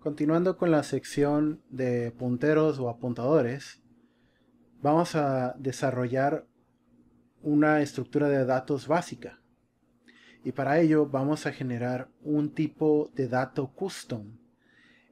Continuando con la sección de punteros o apuntadores, vamos a desarrollar una estructura de datos básica. Y para ello vamos a generar un tipo de dato custom.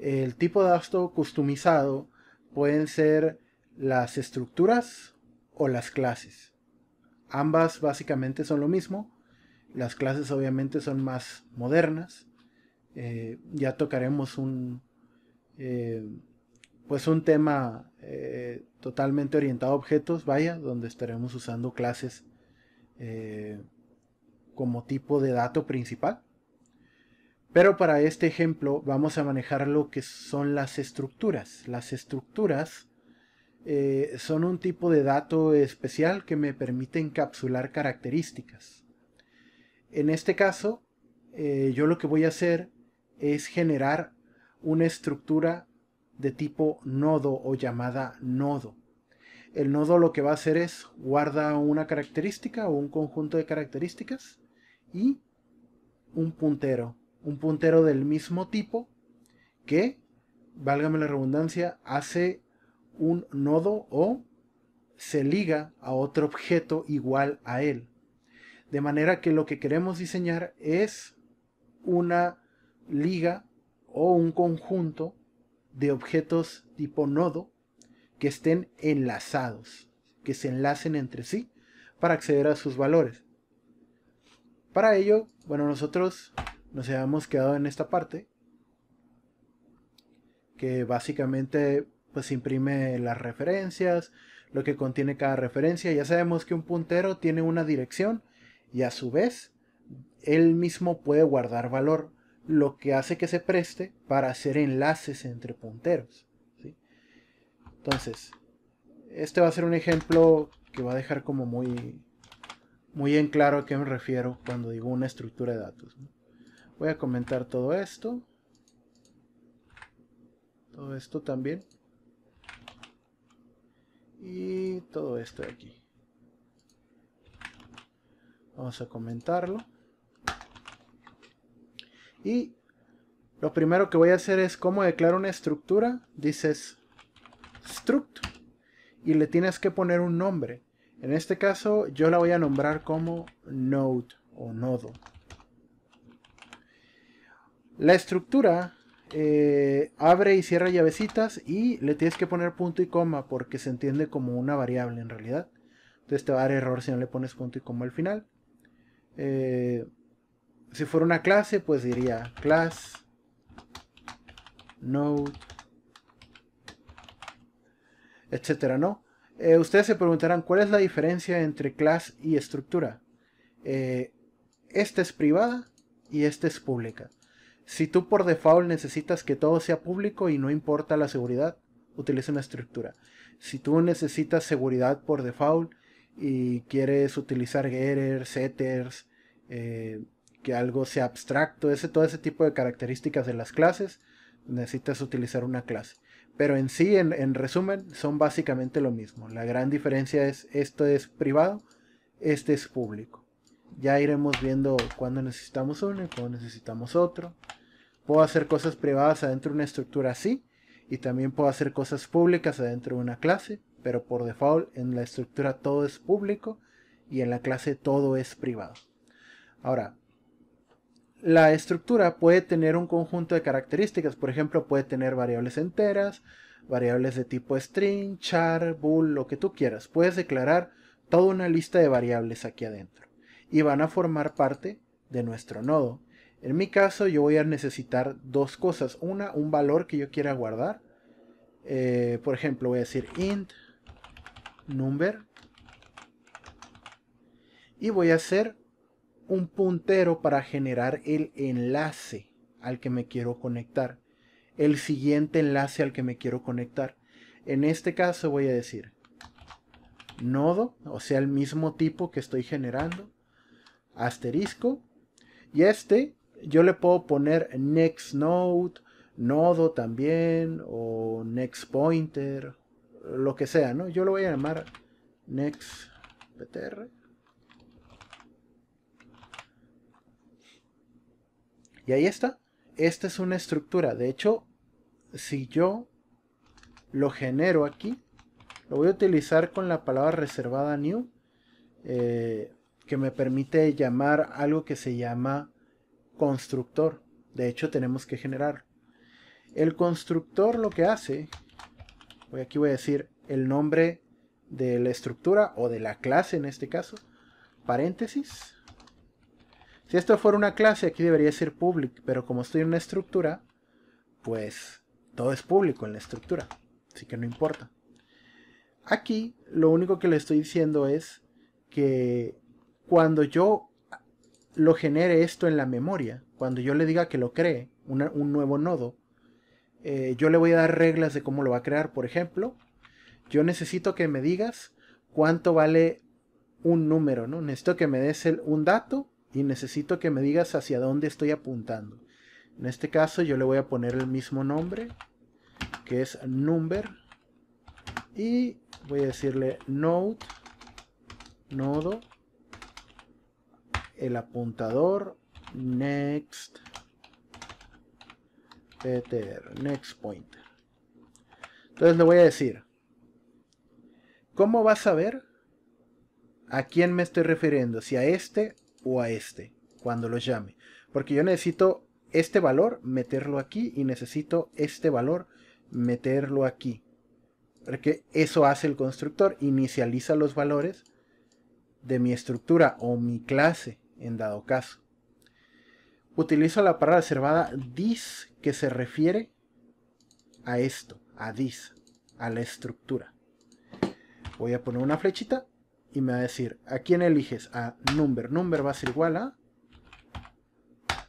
El tipo de dato customizado pueden ser las estructuras o las clases. Ambas básicamente son lo mismo. Las clases obviamente son más modernas eh, ya tocaremos un, eh, pues un tema eh, totalmente orientado a objetos, vaya, donde estaremos usando clases como tipo de dato principal. Pero para este ejemplo vamos a manejar lo que son las estructuras. Las estructuras son un tipo de dato especial que me permite encapsular características. En este caso, yo lo que voy a hacer es generar una estructura de tipo nodo o llamada nodo. El nodo lo que va a hacer es guarda una característica o un conjunto de características y un puntero. Un puntero del mismo tipo que, válgame la redundancia, hace un nodo o se liga a otro objeto igual a él. De manera que lo que queremos diseñar es una liga o un conjunto de objetos tipo nodo que estén enlazados, que se enlacen entre sí para acceder a sus valores. Para ello, bueno, nosotros nos habíamos quedado en esta parte que básicamente pues imprime las referencias, lo que contiene cada referencia. Ya sabemos que un puntero tiene una dirección y a su vez él mismo puede guardar valor lo que hace que se preste para hacer enlaces entre punteros. Entonces, este va a ser un ejemplo que va a dejar como muy, muy en claro a qué me refiero cuando digo una estructura de datos. Voy a comentar todo esto. Todo esto también. Y todo esto de aquí. Vamos a comentarlo. Y lo primero que voy a hacer es cómo declaro una estructura. Dices struct y le tienes que poner un nombre. En este caso yo la voy a nombrar como node o nodo. La estructura eh, abre y cierra llavecitas y le tienes que poner punto y coma porque se entiende como una variable en realidad. Entonces te va a dar error si no le pones punto y coma al final. Eh, si fuera una clase, pues diría class node etcétera, ¿no? Eh, ustedes se preguntarán cuál es la diferencia entre class y estructura. Eh, esta es privada y esta es pública. Si tú por default necesitas que todo sea público y no importa la seguridad, utiliza una estructura. Si tú necesitas seguridad por default y quieres utilizar getters, setters, eh, que algo sea abstracto, ese, todo ese tipo de características de las clases, necesitas utilizar una clase. Pero en sí, en, resumen, son básicamente lo mismo. La gran diferencia es esto es privado, este es público. Ya iremos viendo cuándo necesitamos uno y cuándo necesitamos otro. Puedo hacer cosas privadas adentro de una estructura así. Y también puedo hacer cosas públicas adentro de una clase. Pero por default en la estructura todo es público y en la clase todo es privado. Ahora, la estructura puede tener un conjunto de características, por ejemplo, puede tener variables enteras, variables de tipo string, char, bool, lo que tú quieras. Puedes declarar toda una lista de variables aquí adentro y van a formar parte de nuestro nodo. En mi caso yo voy a necesitar dos cosas. Una, un valor que yo quiera guardar. Eh, por ejemplo, voy a decir int number y voy a hacer un puntero para generar el enlace al que me quiero conectar. El siguiente enlace al que me quiero conectar. En este caso voy a decir nodo, o sea, el mismo tipo que estoy generando, asterisco, y este yo le puedo poner next node, nodo también, o next pointer, lo que sea, ¿no? Yo lo voy a llamar next ptr Ahí está. Esta es una estructura. De hecho, si yo lo genero aquí, lo voy a utilizar con la palabra reservada new, eh, que me permite llamar algo que se llama constructor. De hecho, tenemos que generar. El constructor lo que hace, voy aquí voy a decir el nombre de la estructura o de la clase en este caso, paréntesis. Si esto fuera una clase, aquí debería ser public, pero como estoy en una estructura, pues todo es público en la estructura, así que no importa. Aquí lo único que le estoy diciendo es que cuando yo lo genere esto en la memoria, cuando yo le diga que lo cree, un nuevo nodo, eh, yo le voy a dar reglas de cómo lo va a crear. Por ejemplo, yo necesito que me digas cuánto vale un número, ¿no? Necesito que me des un dato y necesito que me digas hacia dónde estoy apuntando. En este caso yo le voy a poner el mismo nombre, que es number, y voy a decirle node, nodo, el apuntador, next, Peter, next pointer. Entonces le voy a decir, ¿cómo vas a ver a quién me estoy refiriendo? Si a este o a este, cuando lo llame. Porque yo necesito este valor meterlo aquí y necesito este valor meterlo aquí. Porque eso hace el constructor, inicializa los valores de mi estructura o mi clase en dado caso. Utilizo la palabra reservada this que se refiere a esto, a this, a la estructura. Voy a poner una flechita y me va a decir, ¿a quién eliges? A number. Number va a ser igual a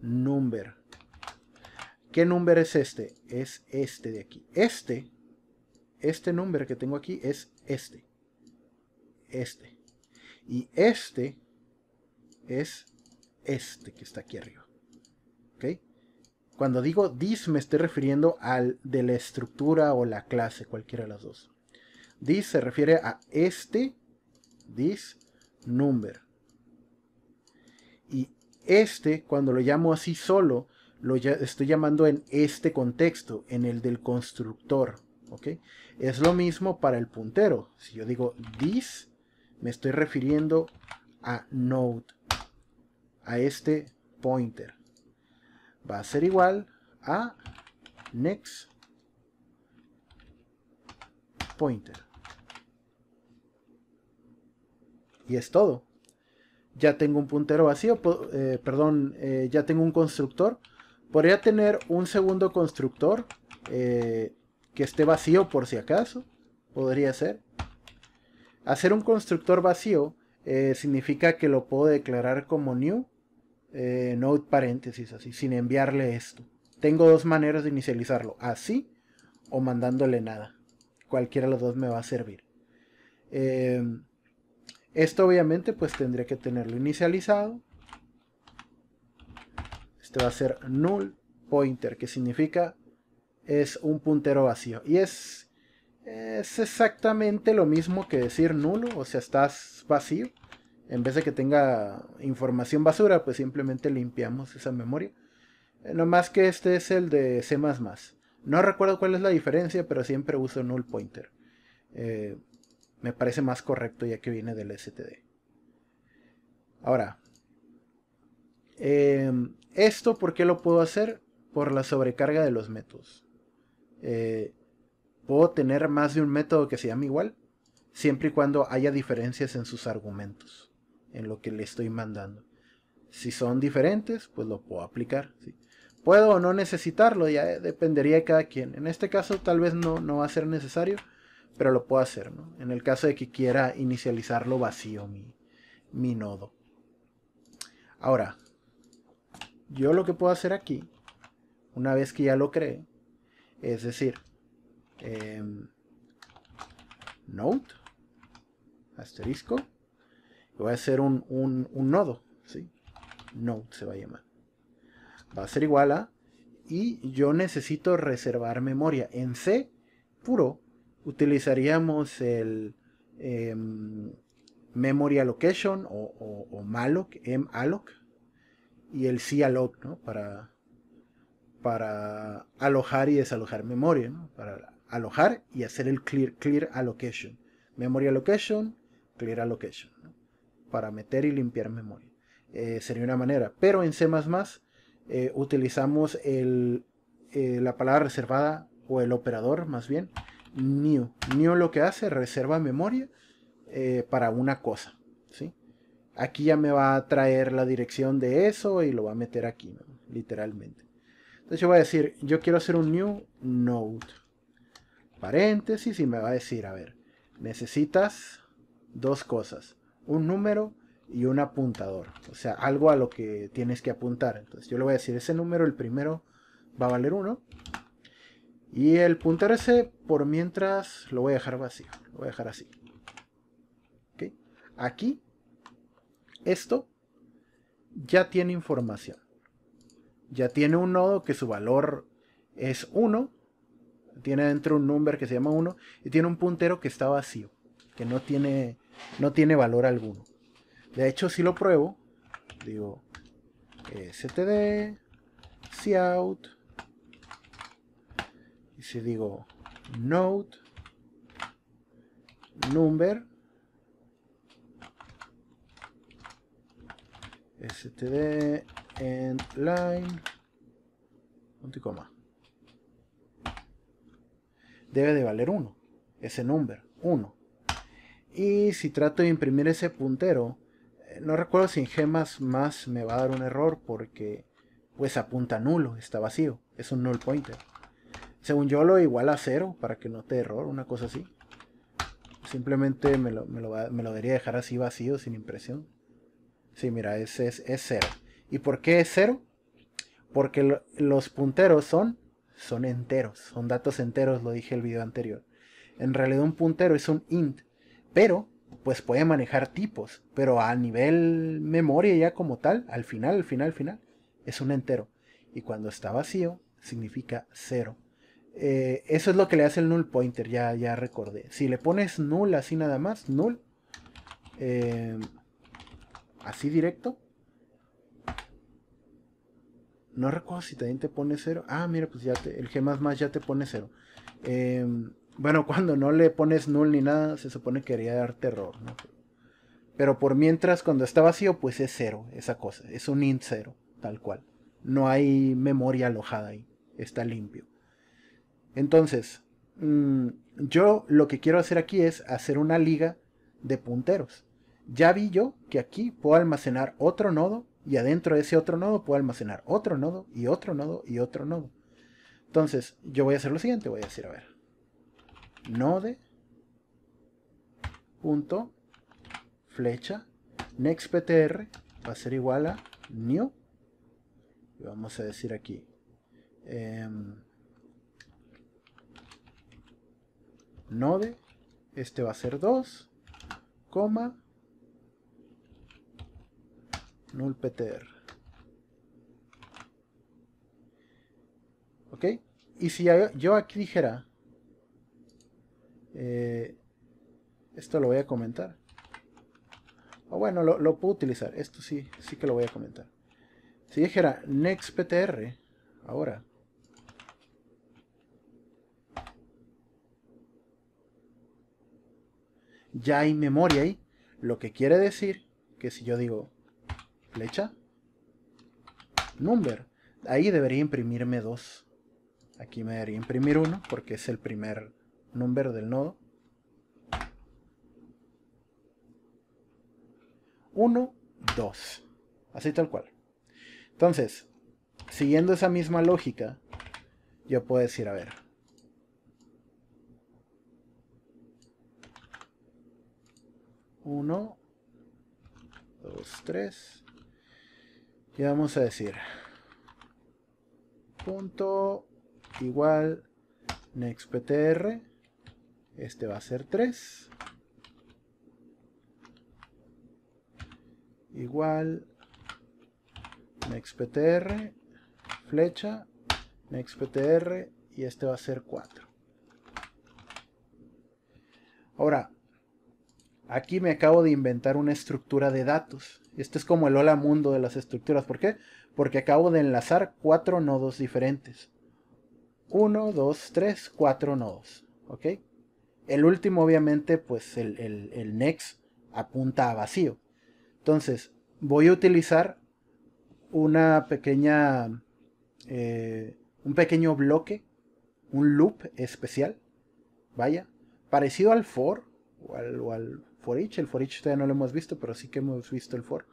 number. ¿Qué number es este? Es este de aquí. Este, este number que tengo aquí es este. Este. Y este es este que está aquí arriba. ¿Ok? Cuando digo this me estoy refiriendo al de la estructura o la clase, cualquiera de las dos. This se refiere a este, this number. Y este, cuando lo llamo así solo, lo estoy llamando en este contexto, en el del constructor. ¿ok? Es lo mismo para el puntero. Si yo digo this, me estoy refiriendo a node, a este pointer va a ser igual a next pointer. Y es todo. Ya tengo un puntero vacío, eh, perdón, eh, ya tengo un constructor. Podría tener un segundo constructor eh, que esté vacío por si acaso. Podría ser. Hacer un constructor vacío significa que lo puedo declarar como new eh, paréntesis así, sin enviarle esto. Tengo dos maneras de inicializarlo, así o mandándole nada. Cualquiera de los dos me va a servir. Em, esto obviamente pues tendría que tenerlo inicializado. Este va a ser null pointer, que significa es un puntero vacío. Y es, es exactamente lo mismo que decir nulo, o sea, estás vacío en vez de que tenga información basura, pues simplemente limpiamos esa memoria. Eh, no más que este es el de C++. No recuerdo cuál es la diferencia, pero siempre uso null pointer. Eh, me parece más correcto ya que viene del std. Ahora, em, esto, ¿por qué lo puedo hacer? Por la sobrecarga de los métodos. Eh, puedo tener más de un método que se llame igual, siempre y cuando haya diferencias en sus argumentos en lo que le estoy mandando. Si son diferentes, pues lo puedo aplicar. Puedo o no necesitarlo, ya dependería de cada quien. En este caso tal vez no, no va a ser necesario, pero lo puedo hacer. En el caso de que quiera inicializarlo vacío mi, mi nodo. Ahora, yo lo que puedo hacer aquí, una vez que ya lo creé, es decir, em, node, asterisco, voy a hacer un, nodo, ¿sí? Node se va a llamar. Va a ser igual a, y yo necesito reservar memoria. En C puro utilizaríamos el em, memory allocation o, malloc, malloc, y el C alloc, ¿no? Para, para alojar y desalojar memoria, para alojar y hacer el clear, clear allocation. Memory allocation, clear allocation, para meter y limpiar memoria. Eh, sería una manera, pero en C++ eh, utilizamos el, eh, la palabra reservada o el operador más bien, new. New lo que hace, reserva memoria para una cosa. ¿sí? Aquí ya me va a traer la dirección de eso y lo va a meter aquí, literalmente. Entonces yo voy a decir, yo quiero hacer un new node. Paréntesis y me va a decir, a ver, necesitas dos cosas. Un número y un apuntador. O sea, algo a lo que tienes que apuntar. Entonces yo le voy a decir, ese número, el primero, va a valer 1. Y el puntero ese, por mientras, lo voy a dejar vacío. Lo voy a dejar así. Aquí, esto ya tiene información ya tiene un nodo que su valor es 1, tiene dentro un number que se llama 1 y tiene un puntero que está vacío, que no tiene, no tiene valor alguno. De hecho, si lo pruebo, digo std cout si digo node number std end line punto y coma. Debe de valer 1 ese number 1 y si trato de imprimir ese puntero eh, no recuerdo si en gemas más me va a dar un error porque pues apunta nulo está vacío es un null pointer según yo lo igual a 0 para que no te error una cosa así simplemente me lo, me lo, debería dejar así vacío sin impresión Sí, mira, ese es, es 0. ¿Y por qué es cero? Porque los punteros son, son enteros, son datos enteros, lo dije el video anterior. En realidad un puntero es un int, pero pues puede manejar tipos, pero a nivel memoria ya como tal, al final, al final, al final, es un entero. Y cuando está vacío, significa cero. Eh, eso es lo que le hace el null pointer, ya, ya recordé. Si le pones null así nada más, null, eh, así directo, no recuerdo si también te pone cero. Ah, mira, pues ya te, el G ya te pone cero. Em, bueno, cuando no le pones null ni nada, se supone que quería dar terror, ¿no? Pero por mientras, cuando está vacío, pues es cero, esa cosa. Es un int cero, tal cual. No hay memoria alojada ahí. Está limpio. Entonces, mm, yo lo que quiero hacer aquí es hacer una liga de punteros. Ya vi yo que aquí puedo almacenar otro nodo y adentro de ese otro nodo puedo almacenar otro nodo y otro nodo y otro nodo. Entonces, yo voy a hacer lo siguiente, voy a decir, a ver, node punto flecha nextptr va a ser igual a new y vamos a decir aquí em, node este va a ser 2 coma null ptr. ¿Ok? Y si yo aquí dijera, eh, esto lo voy a comentar. O bueno, lo, puedo utilizar. Esto sí, sí que lo voy a comentar. Si dijera nextptr, ahora. Ya hay memoria ahí. Lo que quiere decir que si yo digo flecha, number. Ahí debería imprimirme dos. Aquí me debería imprimir uno porque es el primer number del nodo. 1, 2. Así tal cual. Entonces, siguiendo esa misma lógica, yo puedo decir, a ver. Uno, dos, tres. Y vamos a decir punto igual nextptr este va a ser 3 igual nextptr flecha nextptr y este va a ser 4 ahora aquí me acabo de inventar una estructura de datos este es como el hola mundo de las estructuras. ¿Por qué? porque acabo de enlazar cuatro nodos diferentes. 1, 2, 3, 4 nodos. ¿Ok? El último, obviamente, pues el, el, next apunta a vacío. Entonces, voy a utilizar una pequeña. Eh, un pequeño bloque, un loop especial. Vaya, parecido al for o al for each. El for each todavía no lo hemos visto, pero sí que hemos visto el for.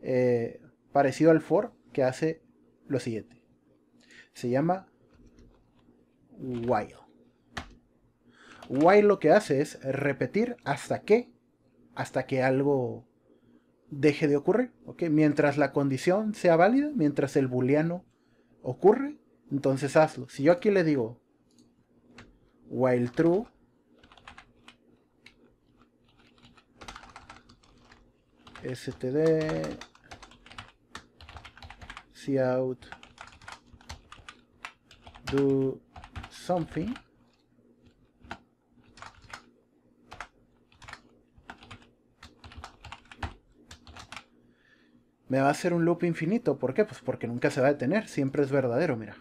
Eh, parecido al for que hace lo siguiente. Se llama while. While lo que hace es repetir hasta que, hasta que algo deje de ocurrir. Mientras la condición sea válida, mientras el booleano ocurre, entonces hazlo. Si yo aquí le digo while true, std cout do something me va a hacer un loop infinito. ¿Por qué? Pues porque nunca se va a detener, siempre es verdadero, mira.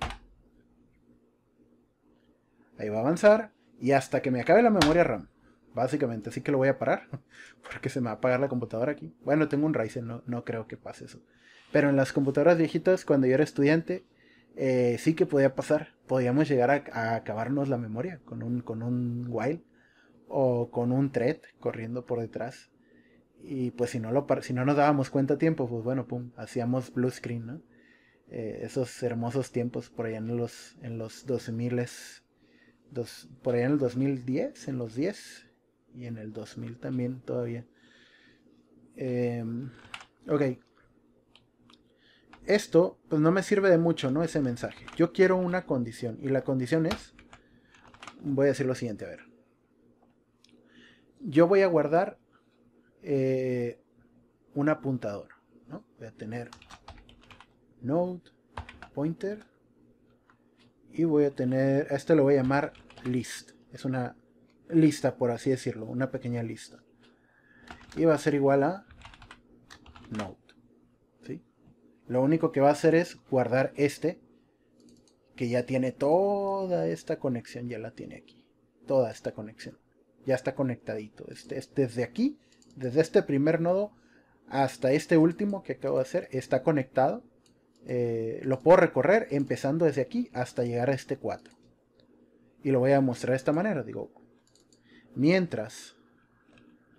Ahí va a avanzar y hasta que me acabe la memoria RAM. Básicamente, así que lo voy a parar porque se me va a apagar la computadora aquí. Bueno, tengo un Ryzen, no, no creo que pase eso. Pero en las computadoras viejitas, cuando yo era estudiante, eh, sí que podía pasar. Podíamos llegar a, acabarnos la memoria con un, con un while o con un thread corriendo por detrás. Y pues si no, lo, si no nos dábamos cuenta a tiempo, pues bueno, pum, hacíamos blue screen, ¿no? Eh, esos hermosos tiempos por allá en los, en los 2000, dos, por allá en el 2010, en los 10 y en el 2000 también todavía. Em, ok, esto pues no me sirve de mucho, ¿no? Ese mensaje. Yo quiero una condición y la condición es, voy a decir lo siguiente, a ver. Yo voy a guardar eh, un apuntador, ¿no? Voy a tener node, pointer y voy a tener, a este lo voy a llamar list. Es una lista, por así decirlo, una pequeña lista. Y va a ser igual a node. Lo único que va a hacer es guardar este, que ya tiene toda esta conexión, ya la tiene aquí. Toda esta conexión. Ya está conectadito. Este, desde aquí, desde este primer nodo hasta este último que acabo de hacer, está conectado. Eh, lo puedo recorrer empezando desde aquí hasta llegar a este 4. Y lo voy a mostrar de esta manera. Digo, mientras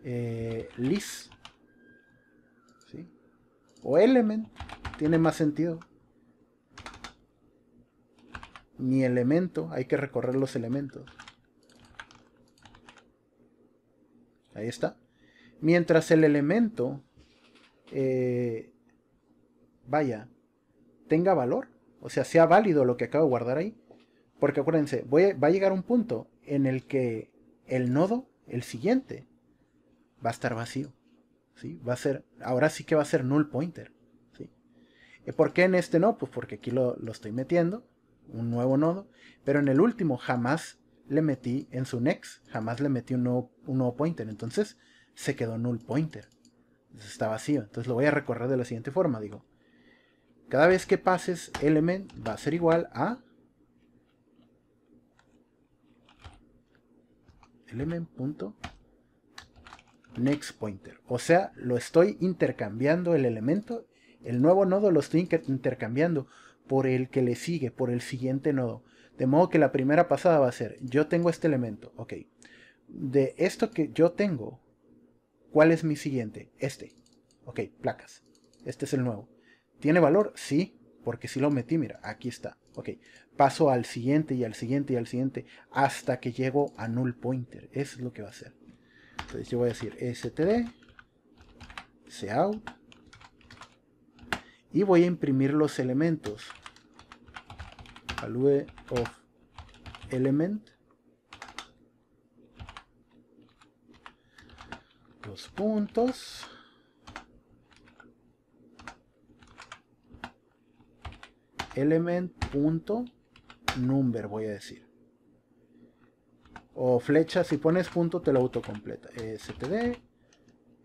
eh, list o element tiene más sentido. Mi elemento, hay que recorrer los elementos. Ahí está. Mientras el elemento, eh, vaya, tenga valor, o sea, sea válido lo que acabo de guardar ahí. Porque acuérdense, va a llegar un punto en el que el nodo, el siguiente, va a estar vacío. ¿sí? Va a ser, ahora sí que va a ser null pointer. ¿Por qué en este no? Pues porque aquí lo, estoy metiendo, un nuevo nodo, pero en el último jamás le metí en su next, jamás le metí un nuevo, pointer, entonces se quedó null pointer. está vacío, entonces lo voy a recorrer de la siguiente forma, digo. Cada vez que pases element va a ser igual a element.nextPointer. pointer. O sea, lo estoy intercambiando el elemento el nuevo nodo lo estoy intercambiando por el que le sigue, por el siguiente nodo. De modo que la primera pasada va a ser, yo tengo este elemento, ok. De esto que yo tengo, ¿cuál es mi siguiente? Este. Ok, placas. Este es el nuevo. ¿Tiene valor? Sí, porque si lo metí, mira, aquí está. Ok, paso al siguiente y al siguiente y al siguiente hasta que llego a null pointer. Eso es lo que va a hacer. Entonces yo voy a decir std, cout, y voy a imprimir los elementos value of element los puntos element punto number voy a decir o flecha si pones punto te lo autocompleta std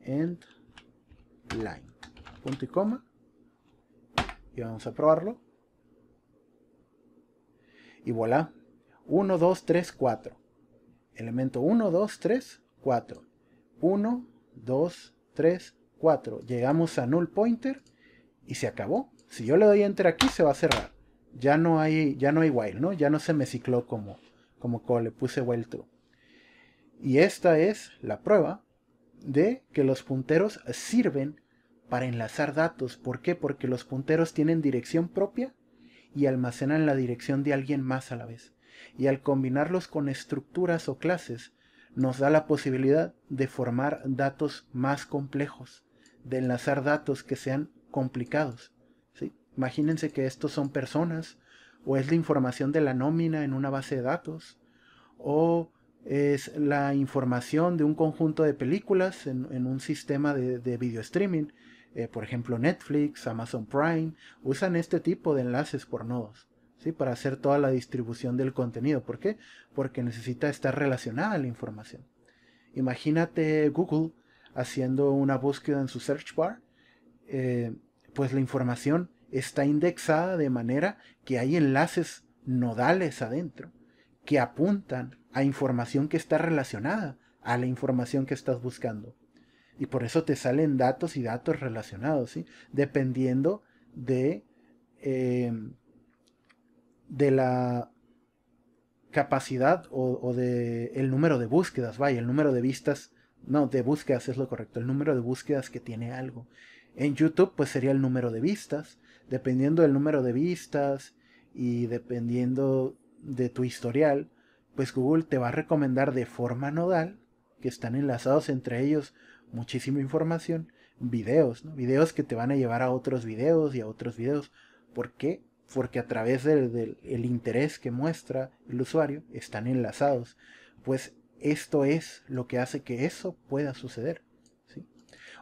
end line punto y coma y vamos a probarlo. Y voilà. 1, 2, 3, 4. Elemento 1, 2, 3, 4. 1, 2, 3, 4. Llegamos a null pointer y se acabó. Si yo le doy enter aquí se va a cerrar. Ya no hay, ya no hay while, ¿no? Ya no se me cicló como, como cuando le puse while true. Y esta es la prueba de que los punteros sirven para enlazar datos. ¿Por qué? Porque los punteros tienen dirección propia y almacenan la dirección de alguien más a la vez. Y al combinarlos con estructuras o clases, nos da la posibilidad de formar datos más complejos, de enlazar datos que sean complicados. Imagínense que estos son personas, o es la información de la nómina en una base de datos, o es la información de un conjunto de películas en, un sistema de, de video streaming. Eh, por ejemplo, Netflix, Amazon Prime, usan este tipo de enlaces por nodos. ¿sí? Para hacer toda la distribución del contenido. ¿Por qué? Porque necesita estar relacionada la información. Imagínate Google haciendo una búsqueda en su search bar. Eh, pues la información está indexada de manera que hay enlaces nodales adentro que apuntan a información que está relacionada a la información que estás buscando. Y por eso te salen datos y datos relacionados. Dependiendo de, eh, de la capacidad o, de el número de búsquedas, vaya, el número de vistas, no, de búsquedas es lo correcto, el número de búsquedas que tiene algo. En YouTube, pues sería el número de vistas. Dependiendo del número de vistas y dependiendo de tu historial, pues Google te va a recomendar de forma nodal, que están enlazados entre ellos muchísima información, videos, videos que te van a llevar a otros videos y a otros videos. ¿Por qué? Porque a través del, interés que muestra el usuario están enlazados. Pues esto es lo que hace que eso pueda suceder. ¿sí?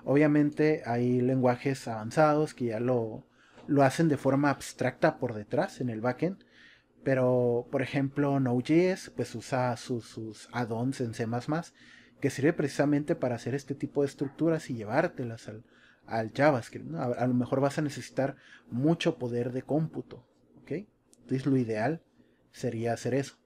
Obviamente hay lenguajes avanzados que ya lo, lo hacen de forma abstracta por detrás en el backend pero, por ejemplo, Node.js pues usa sus, add-ons en C++ que sirve precisamente para hacer este tipo de estructuras y llevártelas al, JavaScript. A, lo mejor vas a necesitar mucho poder de cómputo. Entonces lo ideal sería hacer eso.